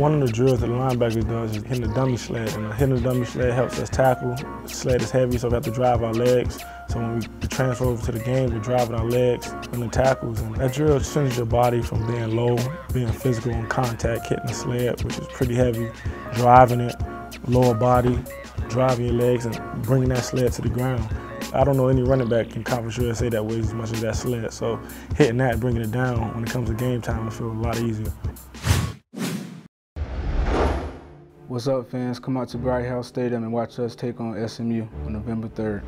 One of the drills that the linebackers does is hitting the dummy sled, and hitting the dummy sled helps us tackle. The sled is heavy, so we have to drive our legs. So when we transfer over to the game, we're driving our legs in the tackles. And that drill sends your body from being low, being physical in contact, hitting the sled, which is pretty heavy, driving it, lower body, driving your legs, and bringing that sled to the ground. I don't know any running back in Conference USA that weighs as much as that sled. So hitting that, bringing it down when it comes to game time, I feel a lot easier. What's up, fans? Come out to Bright House Stadium and watch us take on SMU on November 3rd.